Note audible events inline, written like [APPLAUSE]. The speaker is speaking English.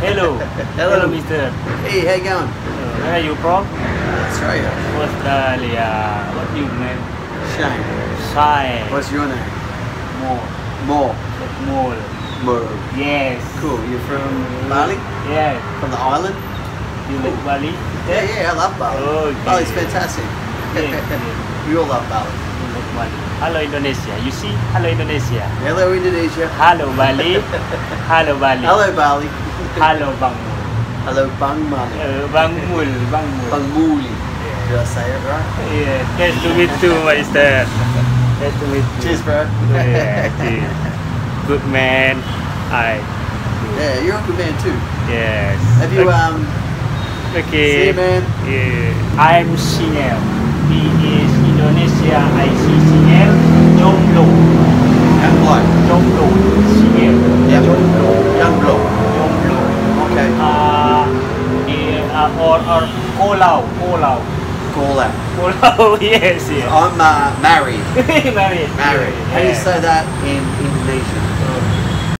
Hello. Hello. mister. Hey, how you going? Uh, where are you from? Australia. Australia. What you name? Shane. Shai. What's your name? More. More. More. More. Yes. Cool. You're from Bali? Yes. From the island? You like Bali? Yeah, yeah, I love Bali. Okay. Bali's fantastic. Yeah, [LAUGHS] yeah. we all love Bali. Like Bali. Hello Indonesia. You see? Hello Indonesia. Hello, Indonesia. Hello Bali. [LAUGHS] Hello Bali. Hello, Bali. Hello Bang. Hello, Bang Mali. Uh, Bang Mul. Bang Mul. Bang Muli. Did I say it right? Yeah. Nice to meet you, Mister. Nice to meet you. Cheers, bro. Yeah, cheers. Good man. I. Yeah, you're a good man too. Yes. Have you, um, see Okay. you, man? Yeah. I'm Sinel. He is Indonesia. I or or Kolau. Kolau. Out. Kolau. [LAUGHS] yes. Yes. I'm uh, married. [LAUGHS] Married. Married. How do you say that in Indonesian?